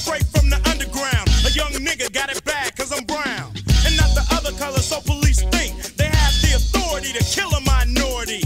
straight from the underground. A young nigga got it bad, cause I'm brown. And not the other color, so police think they have the authority to kill a minority.